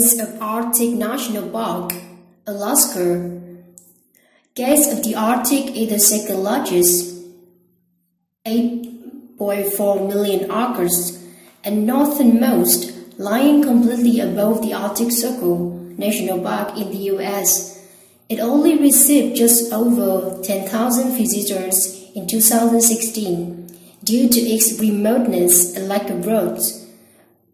of Arctic National Park, Alaska. Gates of the Arctic is the second largest, 8.4 million acres, and northernmost, lying completely above the Arctic Circle National Park in the US. It only received just over 10,000 visitors in 2016 due to its remoteness and lack of roads.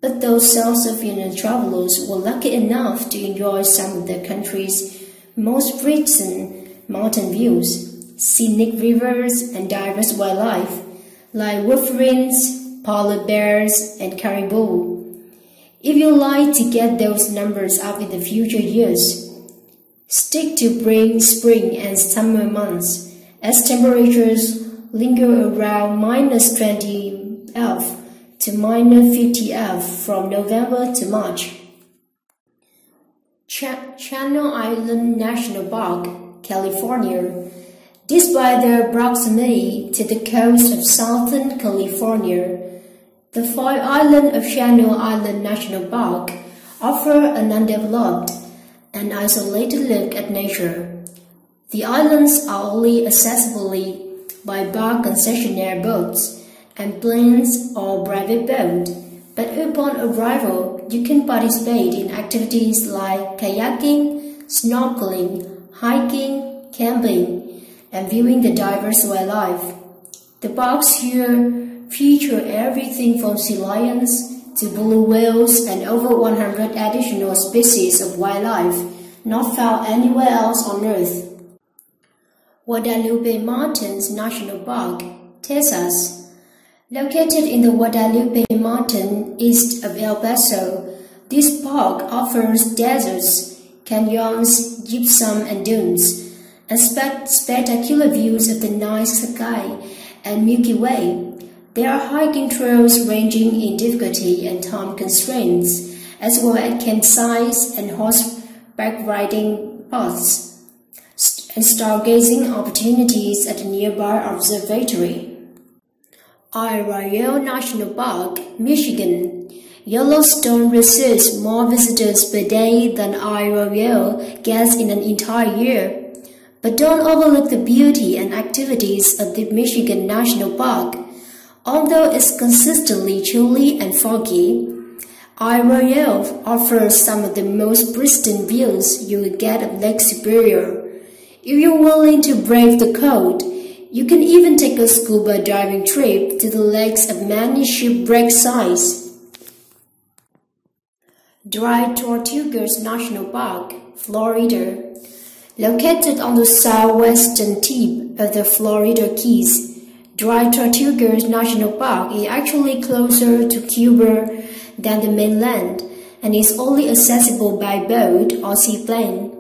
But those South African travelers were lucky enough to enjoy some of the country's most recent mountain views, scenic rivers, and diverse wildlife, like wolverines, polar bears, and caribou. If you like to get those numbers up in the future years, stick to spring, spring and summer months, as temperatures linger around minus 20 F to minor minus 50 F from November to March. Ch Channel Island National Park, California. Despite their proximity to the coast of Southern California, the five islands of Channel Island National Park offer an undeveloped and isolated look at nature. The islands are only accessible by bar concessionaire boats and planes or private boat, but upon arrival, you can participate in activities like kayaking, snorkeling, hiking, camping, and viewing the diverse wildlife. The parks here feature everything from sea lions to blue whales and over 100 additional species of wildlife not found anywhere else on Earth. Guadalupe Mountains National Park, Texas Located in the Guadalupe Mountain east of El Paso, this park offers deserts, canyons, gypsum and dunes, and spe spectacular views of the night sky and Milky Way. There are hiking trails ranging in difficulty and time constraints, as well as campsites and horseback riding paths, and stargazing opportunities at the nearby observatory. Isle Royale National Park, Michigan. Yellowstone receives more visitors per day than Isle Royale gets in an entire year. But don't overlook the beauty and activities of the Michigan National Park. Although it's consistently chilly and foggy, Isle Royale offers some of the most pristine views you will get of Lake Superior. If you're willing to brave the cold, you can even take a scuba diving trip to the lakes of many shipwreck sites. Dry Tortugas National Park, Florida. Located on the southwestern tip of the Florida Keys, Dry Tortugas National Park is actually closer to Cuba than the mainland and is only accessible by boat or seaplane.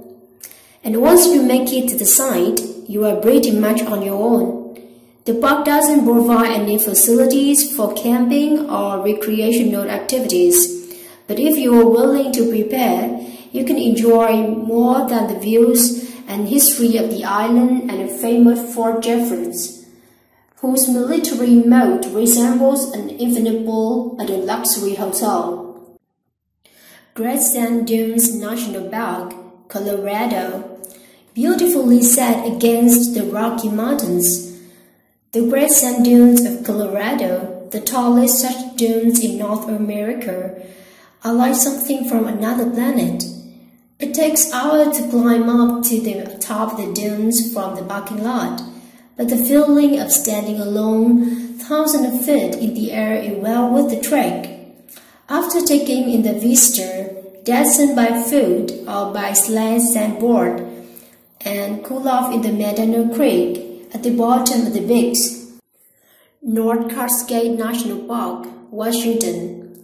And once you make it to the site, you are pretty much on your own. The park doesn't provide any facilities for camping or recreational activities, but if you are willing to prepare, you can enjoy more than the views and history of the island and the famous Fort Jefferson, whose military moat resembles an infinite pool at a luxury hotel. Great Sand Dunes National Park, Colorado beautifully set against the Rocky Mountains. The Great Sand Dunes of Colorado, the tallest such dunes in North America, are like something from another planet. It takes hours to climb up to the top of the dunes from the parking lot, but the feeling of standing alone thousands of feet in the air is well worth the trek. After taking in the vista, descend by foot or by sled sandboard, and cool off in the Medano Creek at the bottom of the Bigs. North Cascade National Park, Washington.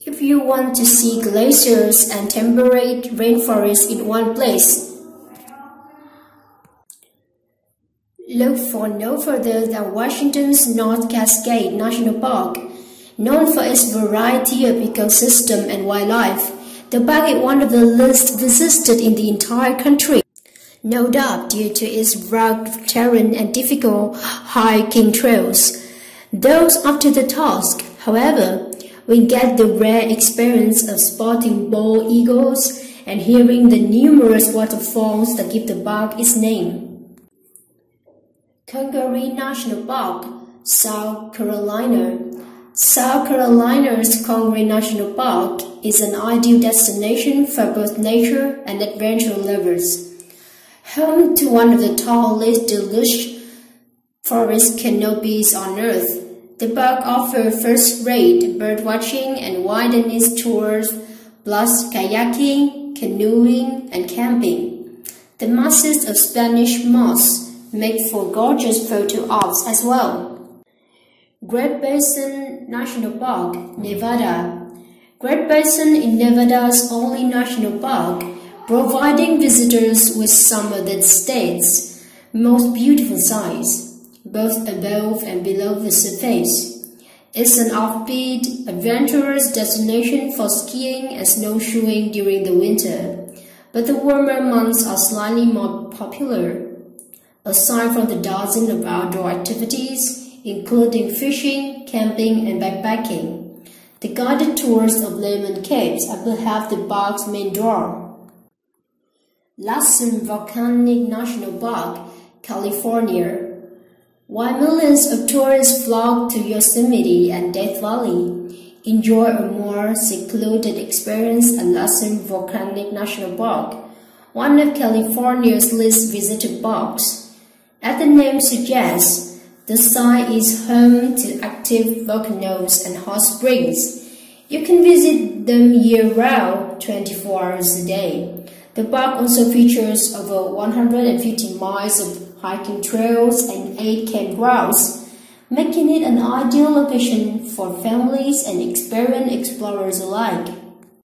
If you want to see glaciers and temperate rainforests in one place, look for no further than Washington's North Cascade National Park. Known for its variety of ecosystem and wildlife, the park is one of the least visited in the entire country no doubt due to its rugged terrain and difficult hiking trails. Those up to the task, however, we get the rare experience of spotting bald eagles and hearing the numerous waterfalls that give the park its name. Congaree National Park, South Carolina. South Carolina's Congaree National Park is an ideal destination for both nature and adventure lovers. Home to one of the tallest lush forest canopies on earth, the park offers first-rate birdwatching and wilderness tours, plus kayaking, canoeing, and camping. The masses of Spanish moss make for gorgeous photo ops as well. Great Basin National Park, Nevada. Great Basin is Nevada's only national park, providing visitors with some of the state's most beautiful sights both above and below the surface. It's an offbeat, adventurous destination for skiing and snowshoeing during the winter, but the warmer months are slightly more popular. Aside from the dozen of outdoor activities, including fishing, camping, and backpacking, the guided tours of Lehman Caves are perhaps the park's main draw. Lassen Volcanic National Park, California while millions of tourists flock to Yosemite and Death Valley, enjoy a more secluded experience at Lassen Volcanic National Park, one of California's least visited parks. As the name suggests, the site is home to active volcanoes and hot springs. You can visit them year-round, 24 hours a day. The park also features over 150 miles of hiking trails, and eight campgrounds, making it an ideal location for families and experienced explorers alike.